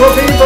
Okay.